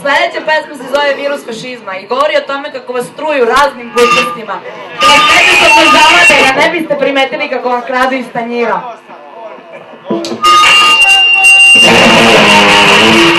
Sledeća pesma se zove Virus fašizma i govori o tome kako vas truju raznim glupostima. Da vas međusobno zavade, da ne biste primetili kako vam kradu iz tanjira. Thank you.